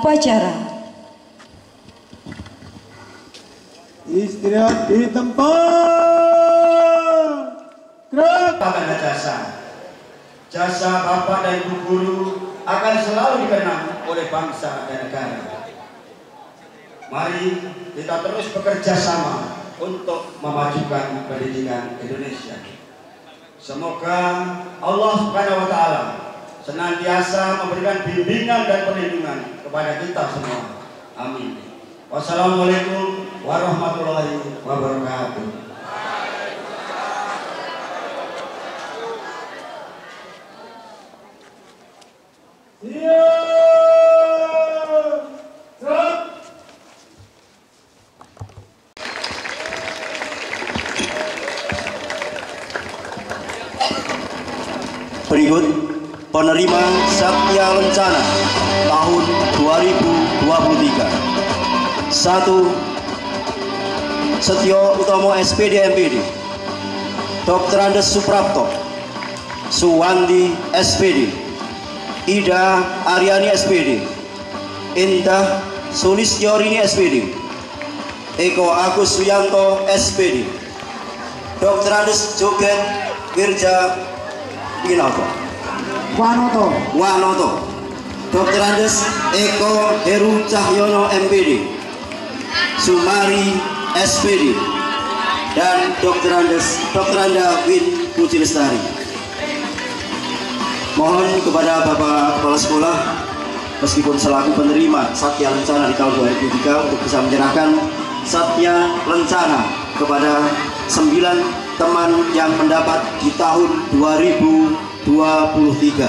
Upacara Istirahat di tempat. Gerak. Pada jasa. Jasa Bapak dan Ibu Guru akan selalu dikenang oleh bangsa dan negara. Mari kita terus bekerja sama untuk memajukan pendidikan Indonesia. Semoga Allah Subhanahu wa taala senantiasa memberikan bimbingan dan perlindungan kepada kita semua. Amin. Wassalamualaikum warahmatullahi wabarakatuh. Siap. Penerima Satya Lencana tahun 2023. Satu Setio Utomo SPD MPD Dr. Andes Suprapto Suwandi SPD Ida Aryani SPD Indah Sulistyorini SPD Eko Agus Suyanto SPD Dr. Andes Joget Wirja Winoto Wanoto. Wanoto Dr. Andes Eko Heru Cahyono MPD Sumari SPD dan Dr. Andes Dr. Anda Win Putri Lestari mohon kepada Bapak Kepala Sekolah meskipun selaku penerima Satya Lencana di tahun 2003 untuk bisa menyerahkan Satya Lencana kepada sembilan teman yang mendapat di tahun 2023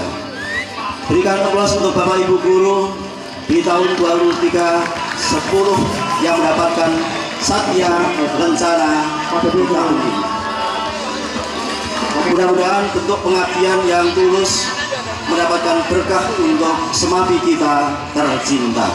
berikan aplaus untuk Bapak Ibu Guru di tahun 2003 10 yang mendapatkan Satya Lencana pada tahun ini mudah-mudahan bentuk pengabdian yang tulus mendapatkan berkah untuk semapi kita tercinta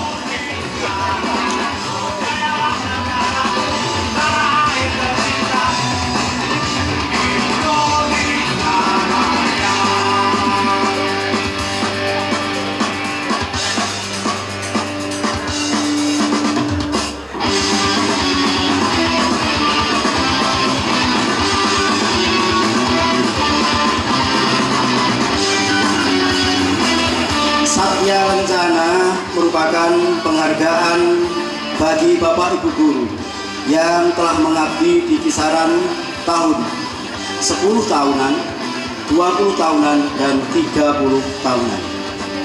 telah mengabdi di kisaran tahun 10 tahunan, 20 tahunan, dan 30 tahunan.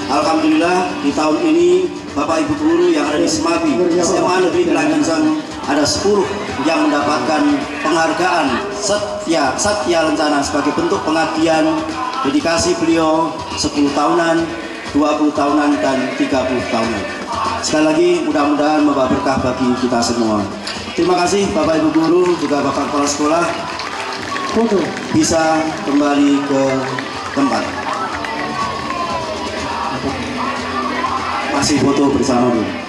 Alhamdulillah di tahun ini Bapak Ibu Guru yang ada di Semabi SMA Negeri Kelangencang ada 10 yang mendapatkan penghargaan Satya Satya Lencana sebagai bentuk pengabdian dedikasi beliau 10 tahunan 20 tahunan dan 30 tahunan. Sekali lagi mudah-mudahan membawa berkah bagi kita semua. Terima kasih Bapak Ibu Guru juga Bapak Kepala Sekolah Foto. bisa kembali ke tempat. Masih foto bersama dulu.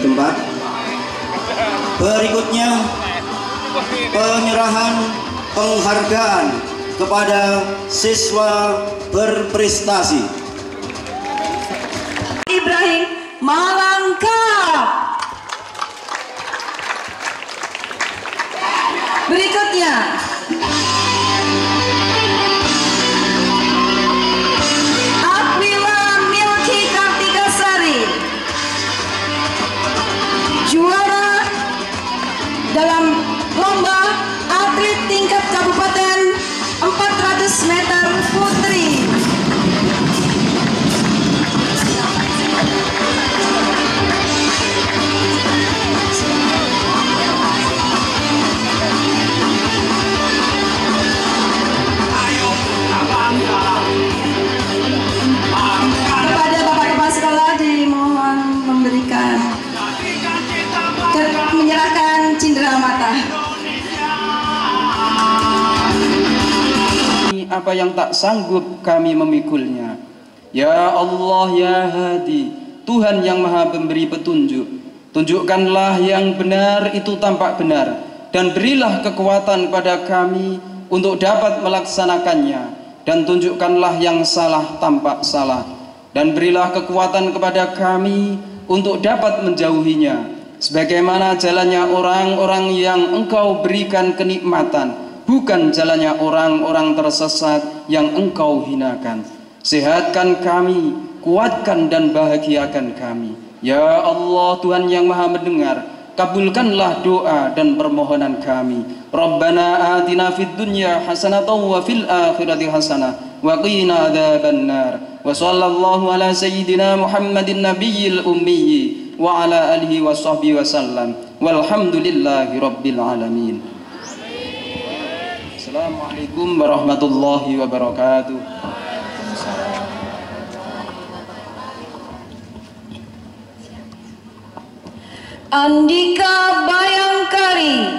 Tempat. Berikutnya penyerahan penghargaan kepada siswa berprestasi. Ibrahim Malangkap. Berikutnya apa yang tak sanggup kami memikulnya. Ya Allah ya Hadi, Tuhan yang Maha Pemberi petunjuk. Tunjukkanlah yang benar itu tampak benar dan berilah kekuatan pada kami untuk dapat melaksanakannya dan tunjukkanlah yang salah tampak salah dan berilah kekuatan kepada kami untuk dapat menjauhinya sebagaimana jalannya orang-orang yang engkau berikan kenikmatan bukan jalannya orang-orang tersesat yang engkau hinakan. Sehatkan kami, kuatkan dan bahagiakan kami. Ya Allah Tuhan yang maha mendengar, kabulkanlah doa dan permohonan kami. Rabbana atina fid dunya hasanatan wa fil akhirati hasanah wa qina adzabannar. Wa sallallahu ala sayyidina Muhammadin nabiyil ummiyyi wa ala alihi wa sahbihi wa sallam. Walhamdulillahi rabbil alamin. Assalamualaikum warahmatullahi wabarakatuh. Andika Bayangkari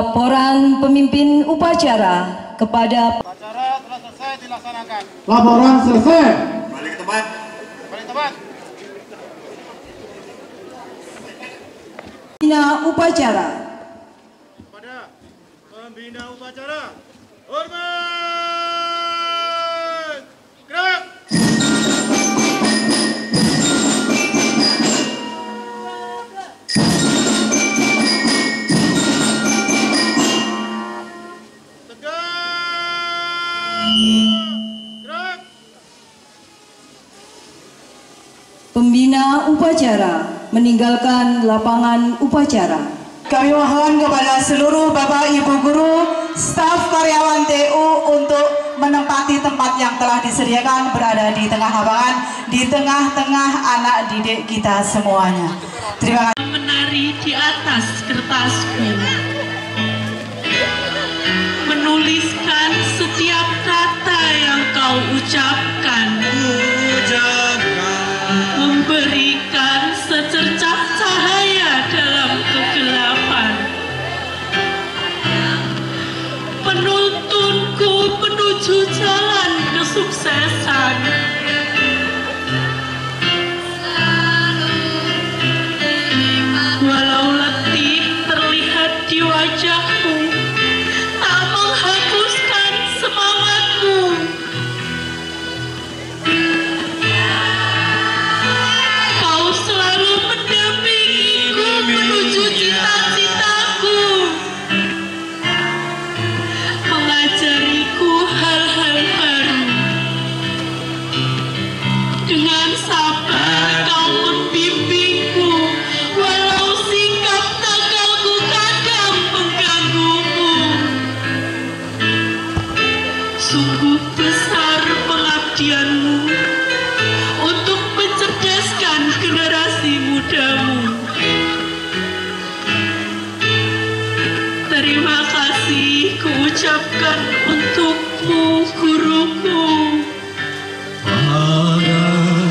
Laporan pemimpin upacara kepada Acara telah selesai dilaksanakan. Laporan selesai. Balik ke tempat. Balik tempat. pembina upacara. Pada pembina upacara. Hormat. Upacara meninggalkan lapangan upacara. Kami mohon kepada seluruh Bapak Ibu guru, staf karyawan TU untuk menempati tempat yang telah disediakan berada di tengah lapangan, di tengah-tengah anak didik kita semuanya. Terima kasih. menari di atas kertasku menuliskan setiap kata yang kau ucapkan secercah cahaya kasih kuucapkan untukmu guruku.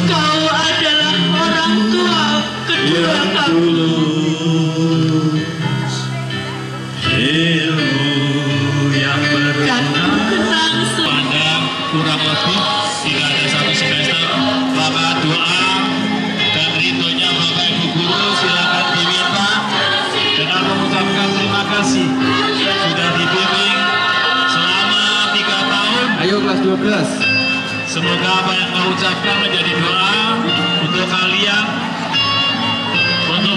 Kau adalah orang tua kedua. Kami Ayo kelas 12. semoga apa yang kau ucapkan menjadi doa untuk kalian untuk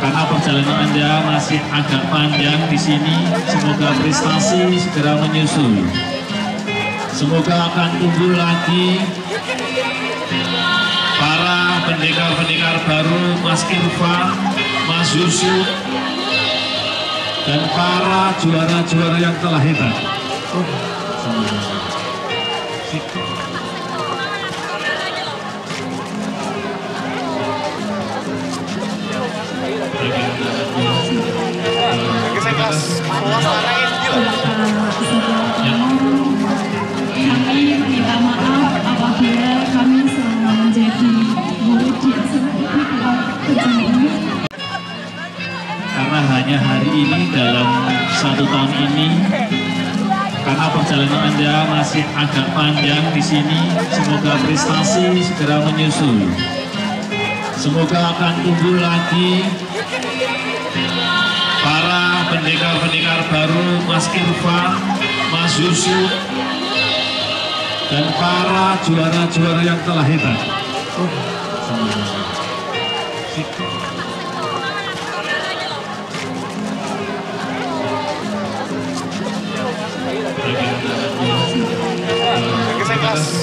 karena perjalanan Anda masih agak panjang di sini, semoga prestasi segera menyusul. Semoga akan tumbuh lagi para pendekar-pendekar baru Mas Irfan, Mas Yusuf, dan para juara-juara yang telah hebat. Kami karena hanya hari ini dalam satu tahun ini karena perjalanan Anda masih agak panjang di sini semoga prestasi segera menyusul. Semoga akan tumbuh lagi para pendekar-pendekar baru Mas Irfan, Mas Yusuf, dan para juara-juara yang telah hebat Oh. kasih.